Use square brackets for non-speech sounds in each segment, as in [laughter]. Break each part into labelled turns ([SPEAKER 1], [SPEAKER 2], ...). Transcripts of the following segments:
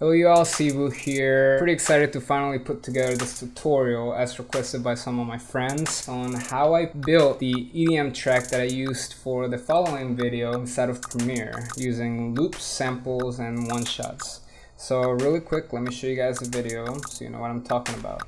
[SPEAKER 1] all Sebu here. Pretty excited to finally put together this tutorial as requested by some of my friends on how I built the EDM track that I used for the following video inside of Premiere using loops, samples, and one-shots. So really quick, let me show you guys the video so you know what I'm talking about.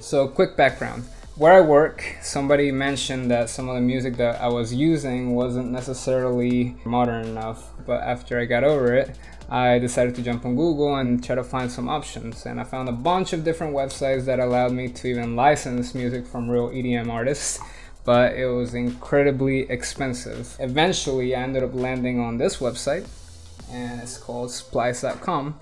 [SPEAKER 1] So quick background. Where I work, somebody mentioned that some of the music that I was using wasn't necessarily modern enough, but after I got over it, I decided to jump on Google and try to find some options. And I found a bunch of different websites that allowed me to even license music from real EDM artists, but it was incredibly expensive. Eventually, I ended up landing on this website, and it's called splice.com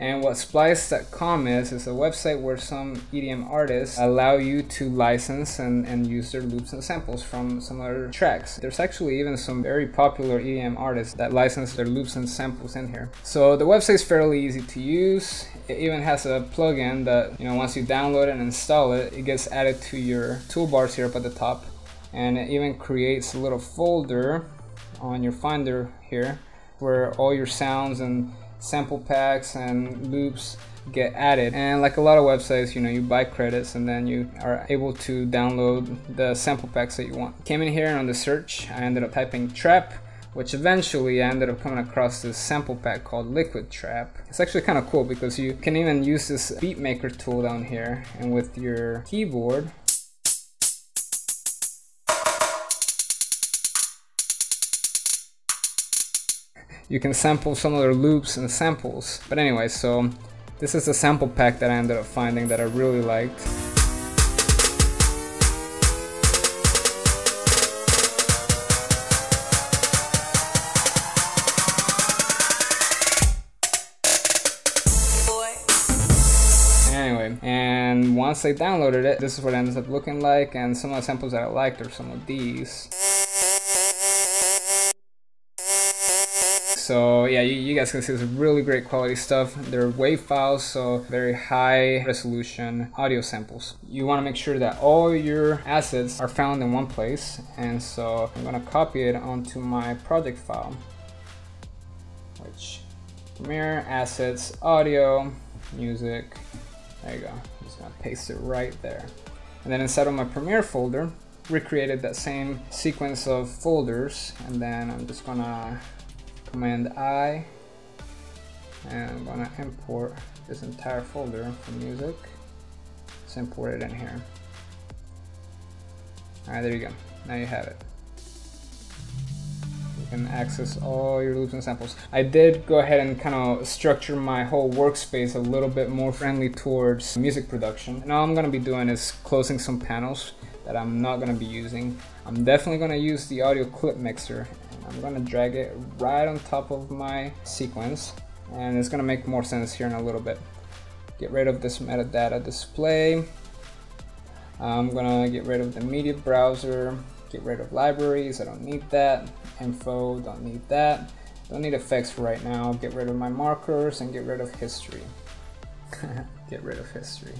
[SPEAKER 1] and what splice.com is, is a website where some EDM artists allow you to license and, and use their loops and samples from some other tracks. There's actually even some very popular EDM artists that license their loops and samples in here. So the website is fairly easy to use. It even has a plugin that, you know, once you download and install it, it gets added to your toolbars here up at the top. And it even creates a little folder on your Finder here where all your sounds and sample packs and loops get added and like a lot of websites you know you buy credits and then you are able to download the sample packs that you want came in here and on the search I ended up typing trap which eventually I ended up coming across this sample pack called Liquid Trap. It's actually kind of cool because you can even use this beat maker tool down here and with your keyboard you can sample some of their loops and samples. But anyway, so this is a sample pack that I ended up finding that I really liked. Anyway, and once I downloaded it, this is what it ends up looking like, and some of the samples that I liked are some of these. So yeah, you, you, guys can see some really great quality stuff. They're WAV files, so very high resolution audio samples. You want to make sure that all your assets are found in one place. And so I'm gonna copy it onto my project file, which Premiere, assets, audio, music. There you go. I'm just gonna paste it right there. And then inside of my Premiere folder, recreated that same sequence of folders. And then I'm just gonna Command I and I'm gonna import this entire folder from music. Let's import it in here. Alright, there you go. Now you have it. You can access all your loops and samples. I did go ahead and kind of structure my whole workspace a little bit more friendly towards music production. And all I'm gonna be doing is closing some panels that I'm not gonna be using. I'm definitely gonna use the audio clip mixer I'm gonna drag it right on top of my sequence and it's gonna make more sense here in a little bit. Get rid of this metadata display. I'm gonna get rid of the media browser, get rid of libraries, I don't need that. Info, don't need that. Don't need effects right now. Get rid of my markers and get rid of history. [laughs] get rid of history.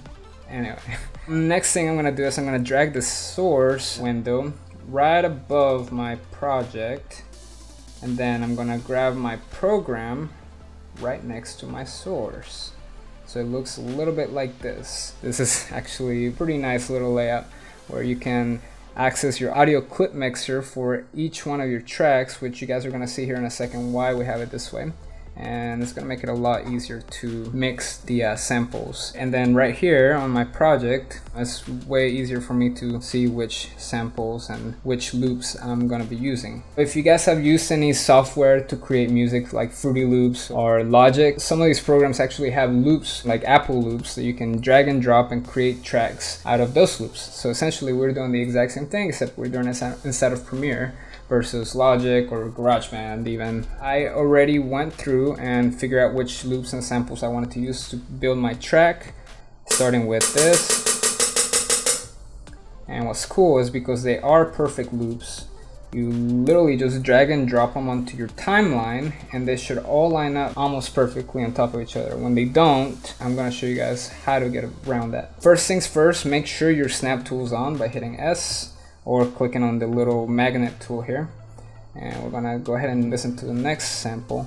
[SPEAKER 1] Anyway, [laughs] next thing I'm gonna do is I'm gonna drag the source window right above my project and then I'm gonna grab my program right next to my source. So it looks a little bit like this. This is [laughs] actually a pretty nice little layout where you can access your audio clip mixer for each one of your tracks, which you guys are gonna see here in a second why we have it this way and it's gonna make it a lot easier to mix the uh, samples. And then right here on my project it's way easier for me to see which samples and which loops I'm gonna be using. If you guys have used any software to create music like Fruity Loops or Logic some of these programs actually have loops like Apple loops that you can drag and drop and create tracks out of those loops. So essentially we're doing the exact same thing except we're doing it instead of Premiere versus Logic or GarageBand even. I already went through and figured out which loops and samples I wanted to use to build my track, starting with this. And what's cool is because they are perfect loops, you literally just drag and drop them onto your timeline and they should all line up almost perfectly on top of each other. When they don't, I'm gonna show you guys how to get around that. First things first, make sure your snap tool is on by hitting S or clicking on the little magnet tool here. And we're gonna go ahead and listen to the next sample,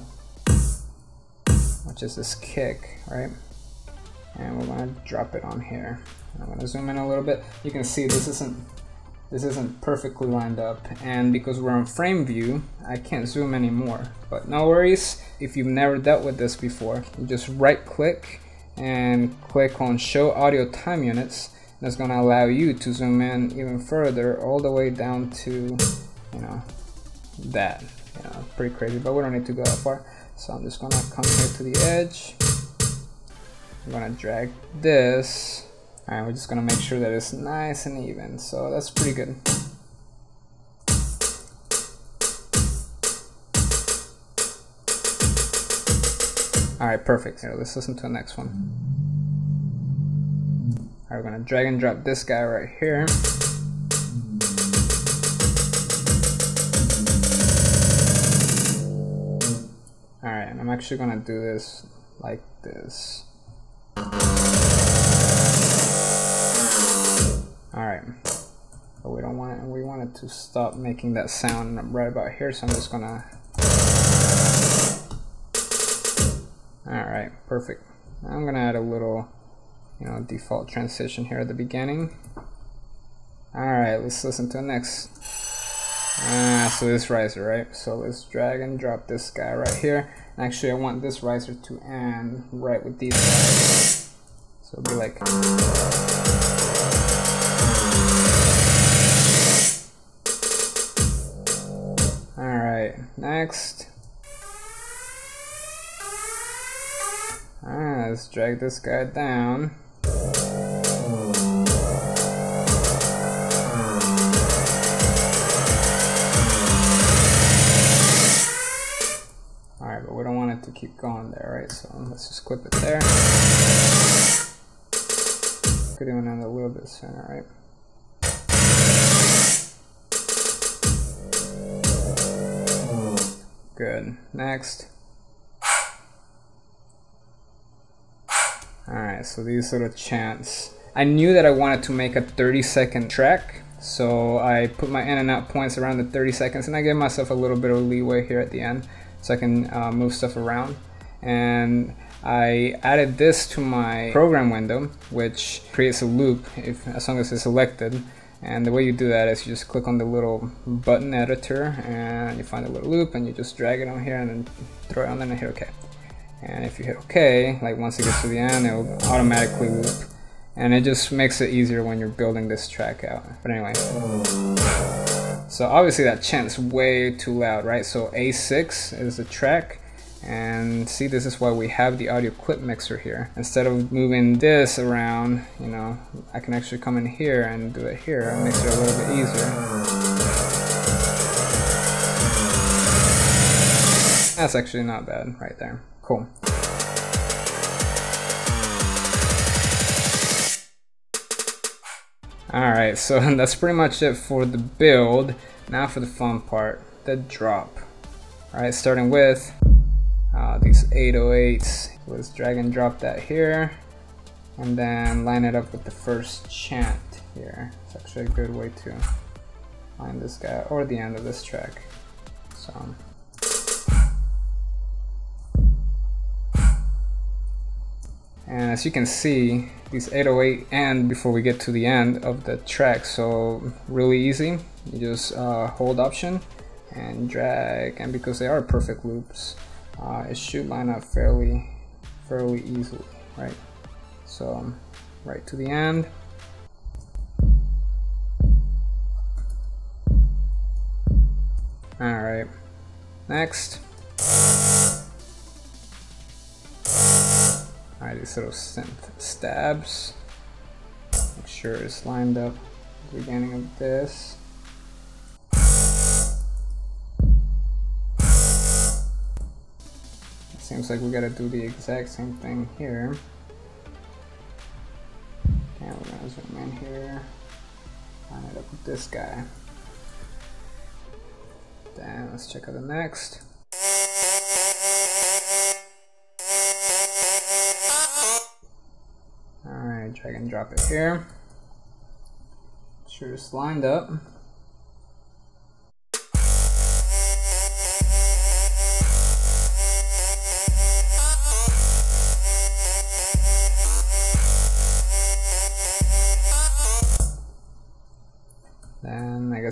[SPEAKER 1] which is this kick, right? And we're gonna drop it on here. I'm gonna zoom in a little bit. You can see this isn't this isn't perfectly lined up and because we're on frame view I can't zoom anymore but no worries if you've never dealt with this before you just right click and click on show audio time units that's to allow you to zoom in even further all the way down to you know that you know pretty crazy but we don't need to go that far so I'm just gonna come here to the edge I'm gonna drag this Alright, we're just gonna make sure that it's nice and even, so that's pretty good. Alright, perfect. Here, let's listen to the next one. Alright, we're gonna drag and drop this guy right here. Alright, and I'm actually gonna do this like this. Alright. But we don't want it, we want it to stop making that sound right about here, so I'm just gonna Alright, perfect. I'm gonna add a little you know default transition here at the beginning. Alright, let's listen to the next. Ah, so this riser, right? So let's drag and drop this guy right here. Actually, I want this riser to end right with these guys. So it'll be like. Alright, next. Ah, let's drag this guy down. So let's just clip it there. Could even end a little bit sooner, right? Good. Next. Alright, so these little chants. I knew that I wanted to make a 30 second track, so I put my in and out points around the 30 seconds and I gave myself a little bit of leeway here at the end so I can uh, move stuff around. And I added this to my program window, which creates a loop if as long as it's selected. And the way you do that is you just click on the little button editor and you find a little loop and you just drag it on here and then throw it on there and hit OK. And if you hit OK, like once it gets to the end, it will automatically loop. And it just makes it easier when you're building this track out. But anyway. So obviously that chant's way too loud, right? So A6 is the track and see this is why we have the audio clip mixer here. Instead of moving this around you know I can actually come in here and do it here. It makes it a little bit easier. That's actually not bad right there. Cool. Alright, so [laughs] that's pretty much it for the build. Now for the fun part, the drop. Alright, starting with uh, these 808s. Let's drag and drop that here and then line it up with the first chant here. It's actually a good way to line this guy or the end of this track. So and as you can see these 808 end before we get to the end of the track so really easy you just uh, hold option and drag and because they are perfect loops uh, it should line up fairly fairly easily right? So right to the end. All right next. All right these little synth stabs. Make sure it's lined up beginning of this Seems like we gotta do the exact same thing here. Okay, we're gonna zoom in here. Line it up with this guy. Then let's check out the next. Alright, drag and drop it here. Sure it's lined up.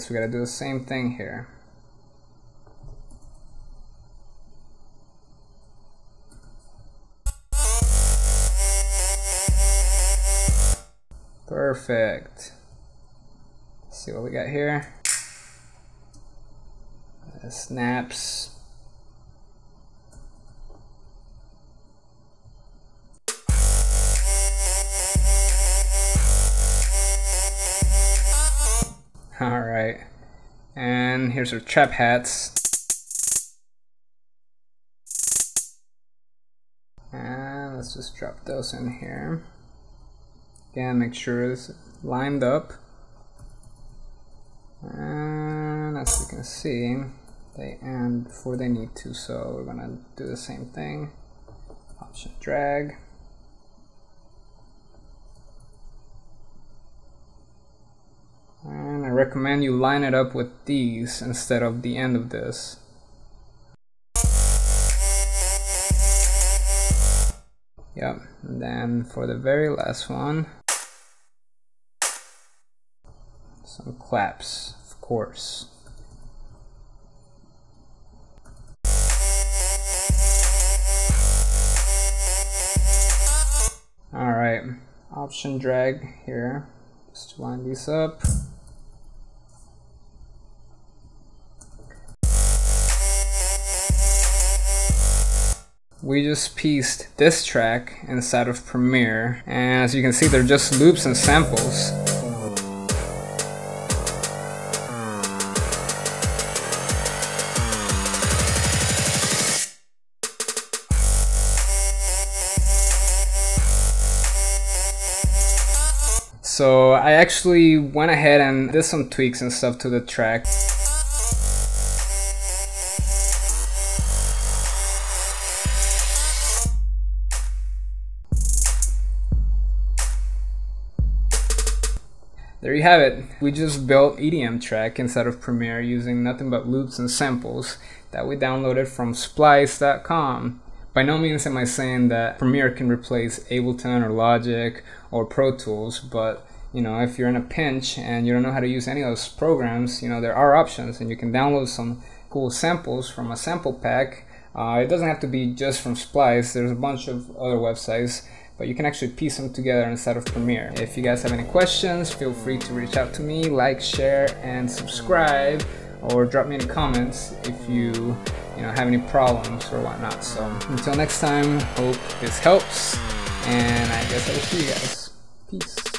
[SPEAKER 1] Guess we gotta do the same thing here. Perfect. Let's see what we got here. Uh, snaps. All right. And here's our trap hats. And let's just drop those in here. Again, make sure it's lined up. And as you can see, they end before they need to, so we're gonna do the same thing. Option drag. Recommend you line it up with these instead of the end of this. Yep, and then for the very last one, some claps, of course. Alright, option drag here, just to line these up. We just pieced this track inside of Premiere and as you can see they're just loops and samples So I actually went ahead and did some tweaks and stuff to the track. There you have it. We just built EDM track inside of Premiere using nothing but loops and samples that we downloaded from splice.com. By no means am I saying that Premiere can replace Ableton or Logic or Pro Tools, but you know, if you're in a pinch and you don't know how to use any of those programs, you know, there are options and you can download some cool samples from a sample pack. Uh, it doesn't have to be just from Splice. There's a bunch of other websites but you can actually piece them together inside of Premiere. If you guys have any questions, feel free to reach out to me, like, share, and subscribe, or drop me any comments if you, you know, have any problems or whatnot. So until next time, hope this helps, and I guess I will see you guys. Peace.